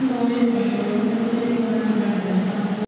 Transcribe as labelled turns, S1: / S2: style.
S1: そうですね。